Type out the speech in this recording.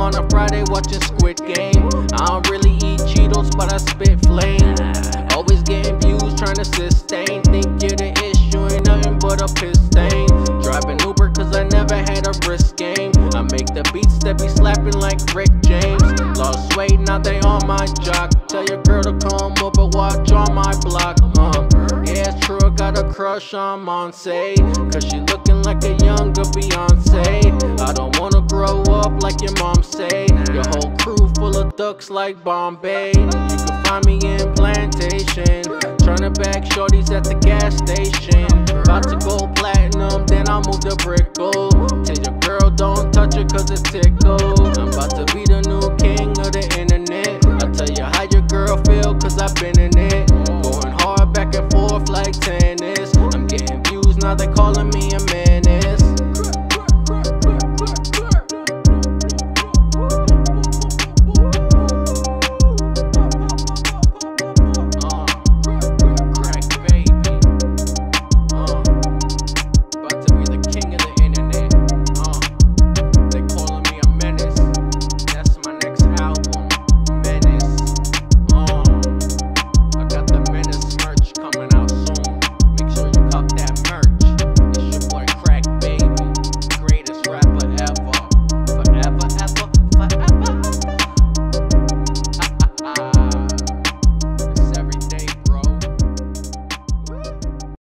on a Friday watching Squid Game. I don't really eat Cheetos, but I spit flame. Always getting views, trying to sustain. Think you're the issue, ain't nothing but a piss stain. Driving Uber, cause I never had a wrist game. I make the beats that be slapping like Rick James. Lost weight, now they on my jock. Tell your girl to come over, watch on my block. Uh, a crush on Monse. Cause she looking like a younger Beyonce. I don't wanna grow up like your mom say. Your whole crew full of ducks like Bombay. You can find me in Plantation. Tryna back shorties at the gas station. About to go platinum, then I'll move to brick gold. Tell your girl don't touch it cause it tickles I'm about to be the new king of the internet. I tell you how your girl feel cause I've been in it. Going hard back and forth like 10 now they calling me a man.